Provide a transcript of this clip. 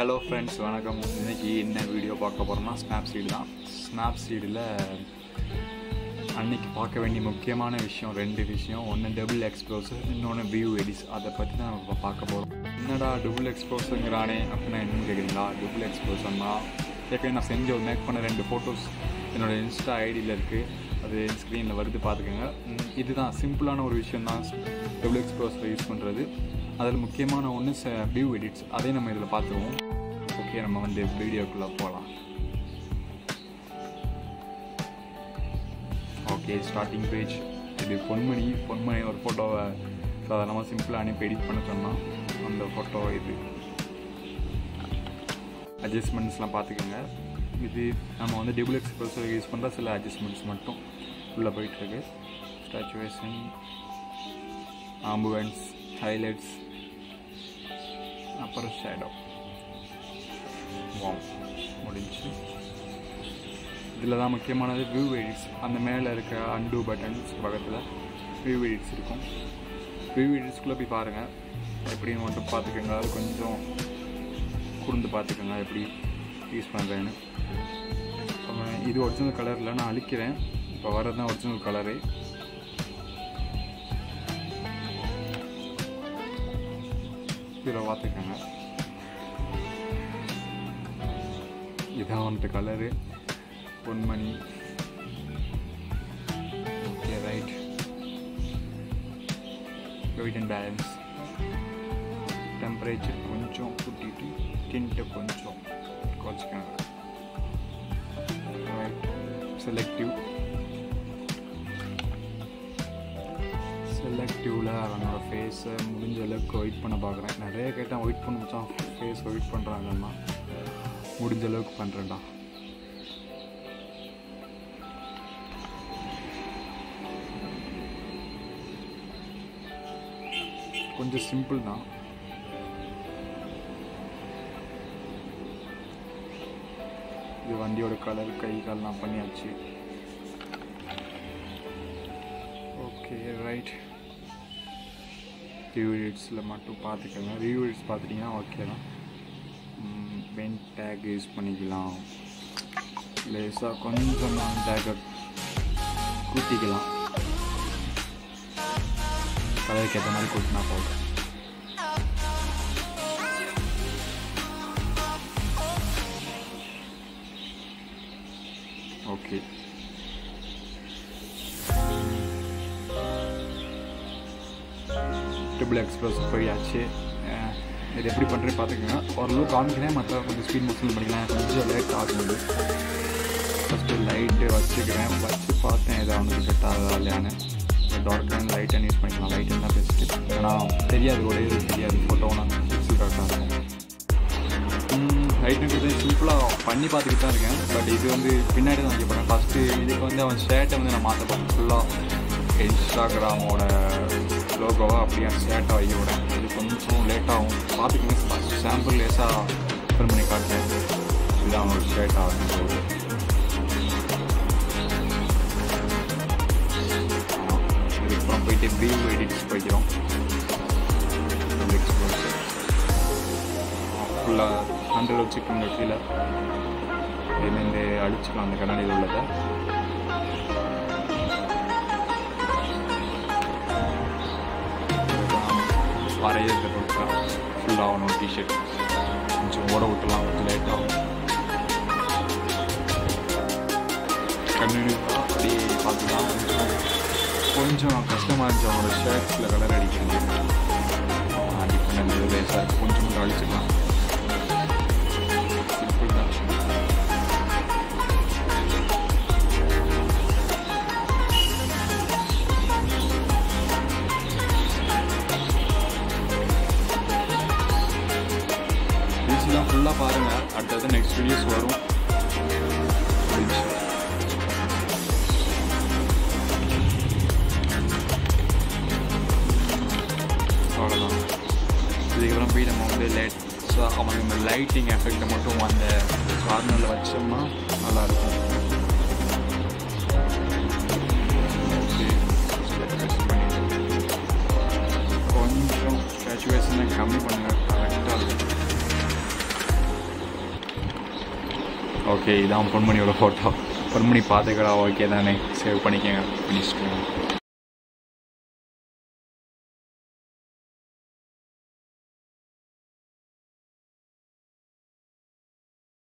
Hello friends வணக்கம். இன்றைக்கி என்ன வீடியோ பார்க்க போகிறோம்னா ஸ்னாப்சீடு தான். ஸ்னாப்சீடில் அன்றைக்கி பார்க்க வேண்டிய முக்கியமான விஷயம் ரெண்டு விஷயம். ஒன்று டபுள் எக்ஸ்ப்ளோசர் இன்னொன்று வியூ எடிஸ் அதை பற்றி தான் நம்ம இப்போ பார்க்க போகிறோம் என்னடா டபுள் எக்ஸ்ப்ளோசருங்கிறானே அப்படின்னா என்னன்னு கேட்குறீங்களா டபுள் எக்ஸ்ப்ளோசர்னா ஏற்கனவே நான் செஞ்ச ஒரு மேக் பண்ண ரெண்டு ஃபோட்டோஸ் என்னோட இன்ஸ்டா ஐடியில் இருக்குது அது ஸ்க்ரீனில் வருது பார்த்துக்கோங்க. இதுதான். சிம்பிளான ஒரு விஷயம் தான் டபுள் எக்ஸ்ப்ளோசர் யூஸ் பண்ணுறது அதில் முக்கியமான ஒன்று வியூ எடிட்ஸ் அதையும் நம்ம இதில் பார்த்துருவோம். ஓகே நம்ம வந்து வீடியோக்குள்ளே போகலாம் ஓகே ஸ்டார்டிங் பேஜ் இது பொன்மணி பொன்மணி ஒரு ஃபோட்டோவை சாதாரணமாக சிம்பிளாக அனுப்பி எடிட் பண்ண சொன்னால் அந்த ஃபோட்டோ இது. அட்ஜஸ்ட்மெண்ட்ஸ்லாம் பார்த்துக்கோங்க. இது நம்ம வந்து டபுள் எக்ஸ்பிரஸ் யூஸ் பண்ணுற சில அட்ஜஸ்ட்மெண்ட்ஸ் மட்டும் உள்ளே போயிட்டுருக்கு. ஸ்டாச்சுவேஷன் ஆம்புவன்ஸ் ஹைலைட்ஸ் அப்புறம் ஷேடோ வாம் முடிஞ்சு இதில் தான் முக்கியமானது வியூ எடிட்ஸ் அந்த மேலே இருக்க அண்டூ பட்டன்ஸ் பக்கத்தில் வியூ எடிட்ஸ் இருக்கும். வியூ எடிட்ஸ்குள்ளே போய் பாருங்கள் எப்படின்னு மட்டும் பார்த்துக்கோங்க. அது கொஞ்சம் கூர்ந்து பார்த்துக்கோங்க. எப்படி யூஸ் பண்ணுறேன்னு இது ஒரிஜினல் கலரில் நான் அழிக்கிறேன். இப்போ வர்றது தான் ஒரிஜினல் கலரு இதில் பார்த்துக்கோங்க. இதான் வந்துட்டு colour Ponmani okay right weight and balance temperature கொஞ்சம் கூட்டிட்டு டின்ட்டை கொஞ்சம் குறைச்சிக்கோங்க ரைட் செலக்டிவ் செலக்டிவில் அவனோட ஃபேஸை முடிஞ்ச அளவுக்கு ஒயிட் பண்ண பார்க்குறேன். நிறைய கேட்டால் ஒயிட் பண்ண மச்சான் ஃபேஸ் ஒயிட் பண்ணுறாங்கன்னா முடிஞ்ச அளவுக்கு பண்ணுறேன்டா கொஞ்சம் சிம்பிள் தான். இது வண்டியோட கலர் கை கால்லாம் பண்ணியாச்சு. ஓகே ரைட் ரிவ்யூட்ஸில் மட்டும் பார்த்துக்கோங்க. ரிவ்யூட்ஸ் பார்த்துட்டிங்கன்னா ஓகே தான். பென் டேக் யூஸ் பண்ணிக்கலாம் லேசாக கொஞ்சம் நான் டேக்கை கூட்டிக்கலாம் கலருக்கு ஏற்ற மாதிரி கூட்டினா போதும் ஓகே ட்ரிபிள் எக்ஸ்பிரஸ் போயாச்சு அஹ் இது எப்படி பண்ணுறேன்னு பார்த்துக்கோங்க ஓரளவு காமிக்கிறேன் மற்ற கொஞ்சம் ஸ்பீட் மோஷன் பண்ணிக்கலாம். கொஞ்சம் லேட் ஆகுது ஃபஸ்ட்டு லைட்டு வச்சுக்கிறேன். வச்சு பார்த்தேன் ஏதாவது அவனுக்கு செட் ஆகுதா இல்லையான்னு. டார்க்கான லைட்டை யூஸ் பண்ணிக்கலாம். லைட் தான் பெஸ்ட்டு ஏன்னா தெரியாது ஒரே இது தெரியாது. ஃபோட்டோனா பிக்சல் கரெக்டாக இருக்கும். லைட்டுன்றது சிம்பிளாக பண்ணி பார்த்துக்கிட்டு தான் இருக்கேன். பட் இது வந்து பின்னாடி தான் வைக்கப்படுறேன் ஃபஸ்ட்டு இதுக்கு வந்து அவன் ஷர்ட்டை வந்து நான் மாற்ற போகிறேன் ஃபுல்லாக இன்ஸ்டாகிராமோட லோகோவை அப்படியே ஷர்ட்டை வைக்க விடேன் இது கொஞ்சம் லேட்டாகும் பார்த்துக்கங்க ஃபஸ்ட் சாம்பிள் லேசாக ஃபில் பண்ணி காட்டுறேன். இதுதான் அவனோட ஷர்ட் ஆகும் போகுது இதுக்கப்புறம் போயிட்டு வியூ எடிட்ஸ் போய்க்கிறோம். ஃபுல்லாக ஹண்ட்ரட் வச்சுக்கோங்க கீழே. இதுலேருந்து அழிச்சுக்கலாம் அந்த கண்ணாடியில் உள்ளதை. வரையிறது கொடுத்தா ஃபுல்லாக ஆகணும் டிஷர்ட் கொஞ்சம் ஓட விட்டுலாம் கொஞ்சம் லேட்டாகும் கண்டினியூவாக அப்படியே பார்த்துக்கலாம். கொஞ்சம் கொஞ்சம் கஷ்டமாக இருந்துச்சு அவங்களோட ஷர்ட்ஸில் கலர் அடிக்கிறது. அடி பண்ணது லேசாக கொஞ்சம் மட்டும் ஃபுல்லாக பாருங்கள் அடுத்தது நெக்ஸ்ட் வீடியோஸ் வரும். அவ்வளோதான் இதுக்கப்புறம் போய் நம்ம வந்து லேட்ஸாக அவனுக்கு இந்த லைட்டிங் எஃபெக்டை மட்டும் அந்த கார்னரில் வச்சோம்னா நல்லாயிருக்கும். கொஞ்சம் சேச்சுவேஷனை கம்மி பண்ணுங்க. ஓகே இதான் பொன்மணியோட ஃபோட்டோ பொன்மணி பார்த்துக்கடா ஓகே தானே? சேவ் பண்ணிக்கங்க பண்ணிச்சுக்கோங்க